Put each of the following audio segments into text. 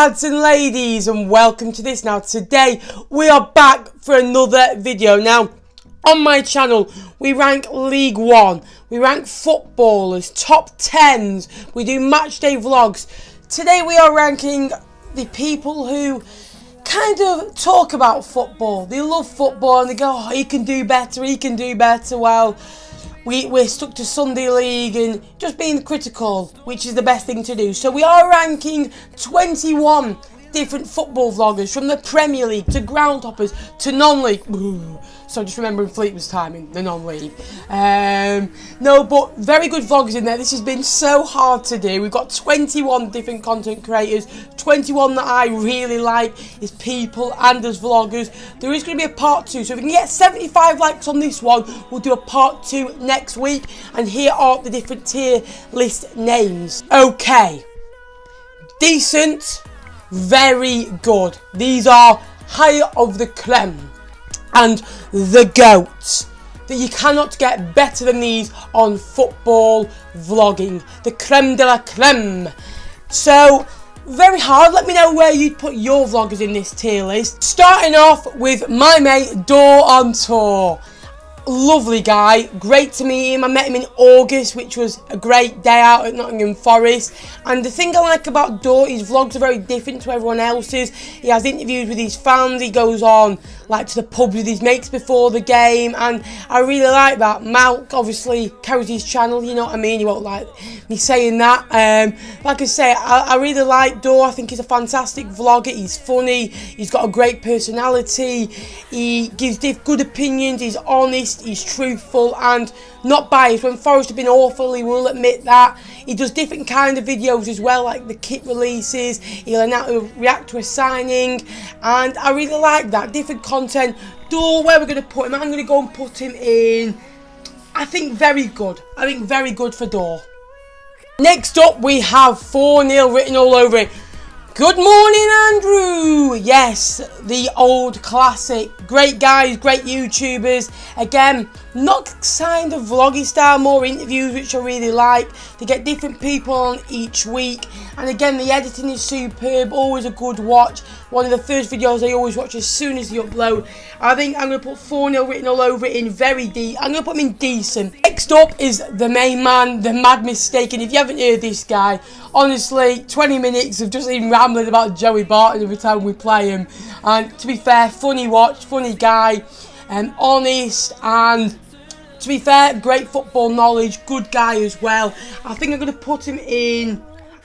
lads and ladies and welcome to this. Now today we are back for another video. Now on my channel we rank league one. We rank footballers top 10s we do match day vlogs. Today we are ranking the people who kind of talk about football. They love football and they go oh he can do better he can do better. Well we, we're stuck to Sunday League and just being critical, which is the best thing to do. So we are ranking 21 different football vloggers from the Premier League to Groundhoppers to non-league. So just remember remembering Fleetwood's timing, the non-league. Um, no, but very good vloggers in there. This has been so hard to do. We've got 21 different content creators, 21 that I really like is people and as vloggers. There is going to be a part two, so if we can get 75 likes on this one, we'll do a part two next week. And here are the different tier list names. Okay, decent, very good. These are high of the creme and the goats. That you cannot get better than these on football vlogging. The creme de la creme. So, very hard. Let me know where you'd put your vloggers in this tier list. Starting off with my mate Dore on Tour lovely guy, great to meet him. I met him in August, which was a great day out at Nottingham Forest. And the thing I like about Dore, his vlogs are very different to everyone else's. He has interviews with his fans, he goes on like to the pub with his mates before the game, and I really like that. Malk obviously carries his channel, you know what I mean? You won't like me saying that. Um, like I say, I, I really like Dore. I think he's a fantastic vlogger. He's funny. He's got a great personality. He gives good opinions. He's honest. He's truthful and not biased. When Forest have been awful, he will admit that. He does different kind of videos as well, like the kit releases. He'll react to a signing, and I really like that. Different content. Dore, where we're going to put him, I'm going to go and put him in. I think very good. I think very good for Dore. Next up, we have 4 0 written all over it. Good morning, Andrew. Yes, the old classic. Great guys, great YouTubers. Again, not kind of vloggy style, more interviews, which I really like. They get different people on each week. And again, the editing is superb, always a good watch. One of the first videos I always watch as soon as they upload. I think I'm going to put 4 0 written all over it in very deep. I'm going to put them in decent. Next up is the main man, the mad mistake. And if you haven't heard this guy, honestly, 20 minutes of just even rambling about Joey Barton every time we play him. And to be fair, funny watch, funny guy, um, honest, and to be fair, great football knowledge, good guy as well. I think I'm going to put him in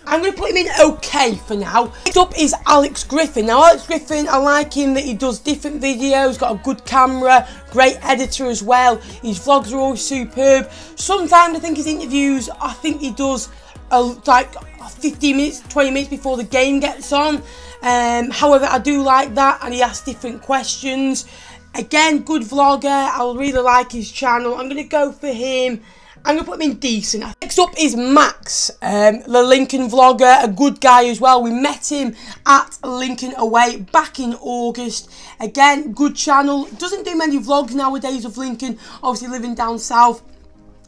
I'm going to put him in okay for now. Next up is Alex Griffin. Now, Alex Griffin, I like him that he does different videos, got a good camera, great editor as well. His vlogs are always superb. Sometimes I think his interviews, I think he does a, like 15 minutes, 20 minutes before the game gets on. Um, however, I do like that and he asks different questions. Again, good vlogger. I really like his channel. I'm going to go for him I'm going to put him in decent. Next up is Max, um, the Lincoln vlogger, a good guy as well. We met him at Lincoln Away back in August. Again, good channel. Doesn't do many vlogs nowadays of Lincoln, obviously living down south.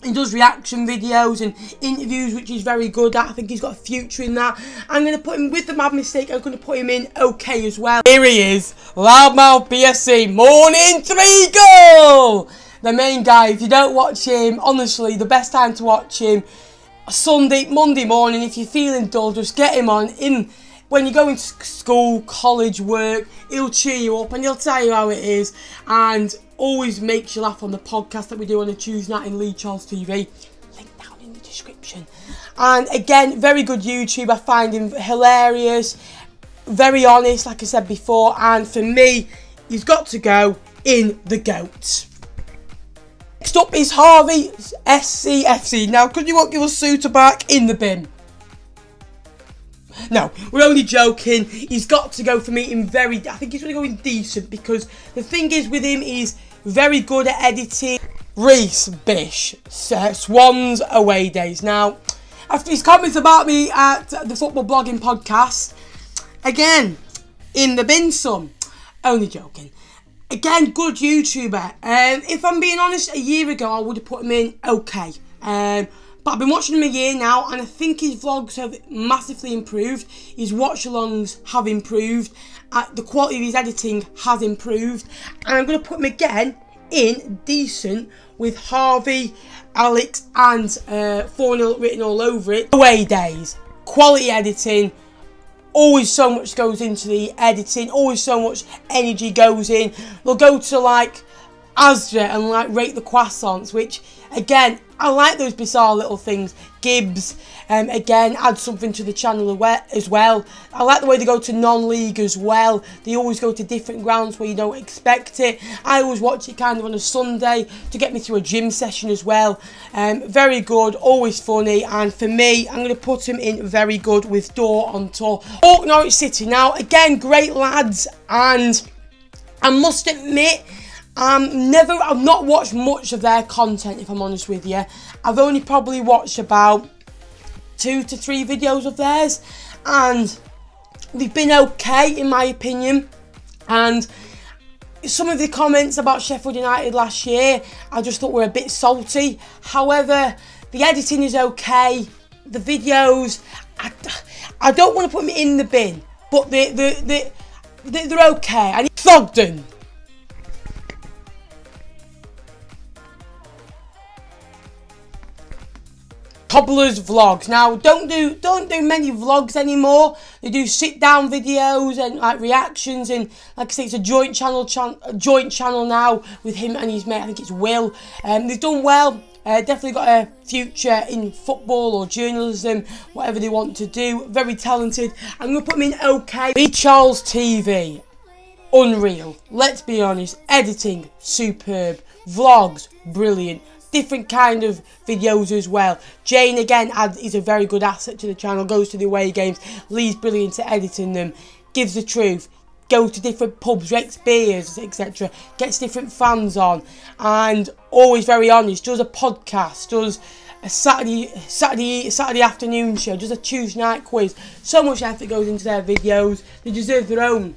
He does reaction videos and interviews, which is very good I think he's got a future in that. I'm going to put him with the mad mistake. I'm going to put him in okay as well. Here he is, Loudmouth BFC, morning three goal the main guy. If you don't watch him, honestly, the best time to watch him, Sunday, Monday morning, if you're feeling dull, just get him on. In When you go into school, college, work, he'll cheer you up and he'll tell you how it is. And always makes you laugh on the podcast that we do on a Tuesday night in Lee Charles TV. Link down in the description. And again, very good YouTube. I find him hilarious, very honest, like I said before. And for me, he's got to go in the GOAT. Next up is Harvey SCFC. Now, could you want your suitor back in the bin? No, we're only joking. He's got to go for me in very... I think he's going to go in decent because the thing is with him, he's very good at editing. Reese Bish, Swans away days. Now, after his comments about me at the Football Vlogging Podcast, again, in the bin some. Only joking. Again, good YouTuber. Um, if I'm being honest, a year ago I would have put him in okay. Um, But I've been watching him a year now, and I think his vlogs have massively improved. His watch-alongs have improved. Uh, the quality of his editing has improved. And I'm going to put him again in decent with Harvey, Alex, and uh, 4 0 written all over it. Away days, quality editing. Always so much goes into the editing, always so much energy goes in. They'll go to like Asda and like rate the croissants, which again, I like those bizarre little things. Gibbs, um, again, add something to the channel as well. I like the way they go to non-league as well. They always go to different grounds where you don't expect it. I always watch it kind of on a Sunday to get me through a gym session as well. Um, very good, always funny, and for me, I'm going to put him in very good with Dore on tour. Oak Norwich City. Now, again, great lads, and I must admit, um, never, I've not watched much of their content, if I'm honest with you. I've only probably watched about two to three videos of theirs, and they've been okay, in my opinion. And some of the comments about Sheffield United last year, I just thought were a bit salty. However, the editing is okay. The videos, I, I don't want to put them in the bin, but they, they, they, they're okay. I need Thogden. Cobbler's vlogs. Now, don't do don't do many vlogs anymore. They do sit down videos and like reactions and like I say, it's a joint channel chan joint channel now with him and his mate. I think it's Will. Um, they've done well. Uh, definitely got a future in football or journalism, whatever they want to do. Very talented. I'm to put them in OK. Lee Charles TV. Unreal. Let's be honest. Editing, superb. Vlogs, brilliant different kind of videos as well. Jane again is a very good asset to the channel, goes to the away games, Lee's brilliant at editing them, gives the truth, goes to different pubs, drinks beers, etc. Gets different fans on, and always very honest. Does a podcast, does a Saturday Saturday Saturday afternoon show, does a Tuesday night quiz. So much effort goes into their videos. They deserve their own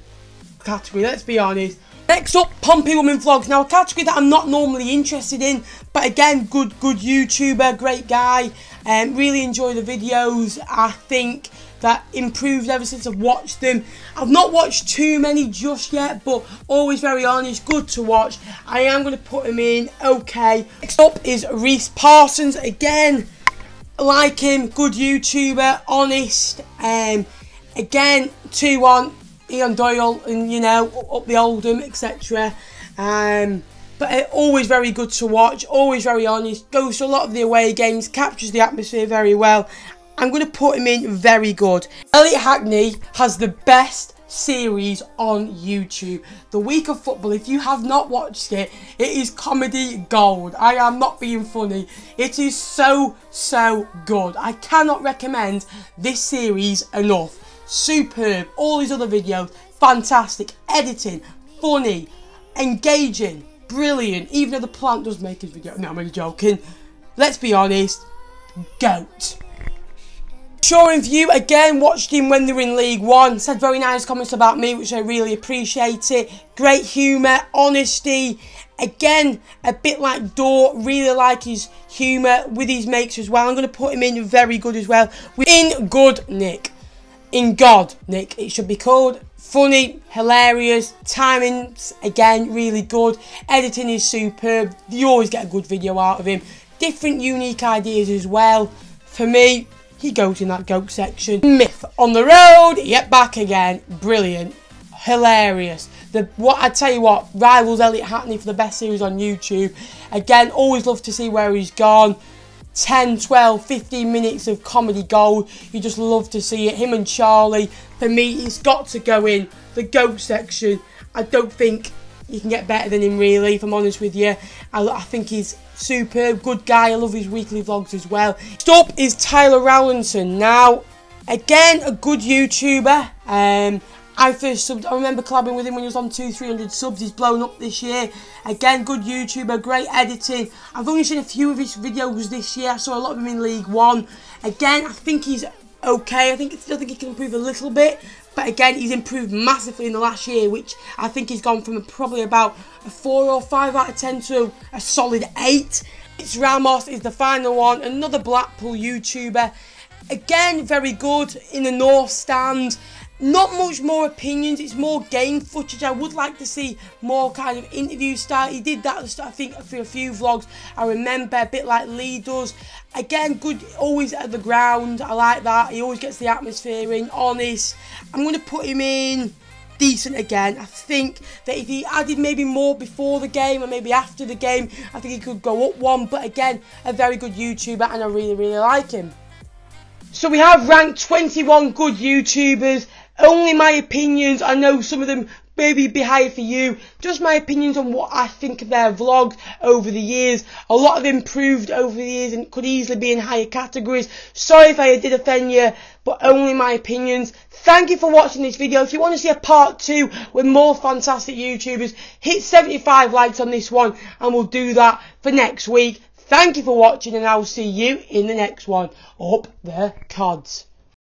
category. Let's be honest. Next up, Pompey Woman Vlogs. Now, a category that I'm not normally interested in, but again, good good YouTuber, great guy. Um, really enjoy the videos. I think that improved ever since I've watched them. I've not watched too many just yet, but always very honest, good to watch. I am going to put him in, okay. Next up is Rhys Parsons, again, like him, good YouTuber, honest. Um, again, 2-1, Ian Doyle and, you know, up the Oldham, etc. Um, but uh, always very good to watch, always very honest, goes to a lot of the away games, captures the atmosphere very well. I'm going to put him in very good. Elliot Hackney has the best series on YouTube. The Week of Football, if you have not watched it, it is comedy gold. I am not being funny. It is so, so good. I cannot recommend this series enough superb. All these other videos, fantastic. Editing, funny, engaging, brilliant. Even though the plant does make his video. No, I'm only joking. Let's be honest, goat. Shoreham View, again, watched him when they were in League One. Said very nice comments about me, which I really appreciate it. Great humour, honesty. Again, a bit like Dore, really like his humour with his mates as well. I'm going to put him in very good as well. In good, Nick in God, Nick. It should be called funny, hilarious, timings again really good, editing is superb. You always get a good video out of him. Different unique ideas as well. For me, he goes in that goat section. Myth on the road, yet back again. Brilliant, hilarious. The what I tell you what rivals Elliot Hackney for the best series on YouTube. Again, always love to see where he's gone. 10, 12, 15 minutes of comedy gold. You just love to see it. Him and Charlie, for me, he's got to go in the GOAT section. I don't think you can get better than him, really, if I'm honest with you. I, I think he's superb, good guy. I love his weekly vlogs as well. Stop is Tyler Rowlinson. Now, again, a good YouTuber. Um, I first subbed, I remember collabing with him when he was on 2 300 subs. He's blown up this year. Again, good YouTuber, great editing. I've only seen a few of his videos this year. I saw a lot of him in League One. Again, I think he's okay. I think I still think he can improve a little bit. But again, he's improved massively in the last year, which I think he's gone from probably about a 4 or 5 out of 10 to a solid 8. It's Ramos is the final one, another Blackpool YouTuber. Again, very good in the North Stand. Not much more opinions, it's more game footage. I would like to see more kind of interview style. He did that, I think, for a few vlogs. I remember, a bit like Lee does. Again, good, always at the ground. I like that. He always gets the atmosphere in, honest. I'm going to put him in decent again. I think that if he added maybe more before the game or maybe after the game, I think he could go up one. But again, a very good YouTuber and I really, really like him. So we have ranked 21 good YouTubers only my opinions. I know some of them maybe be higher for you. Just my opinions on what I think of their vlogs over the years. A lot have improved over the years and could easily be in higher categories. Sorry if I did offend you, but only my opinions. Thank you for watching this video. If you want to see a part two with more fantastic YouTubers, hit 75 likes on this one and we'll do that for next week. Thank you for watching and I'll see you in the next one. Up the cods.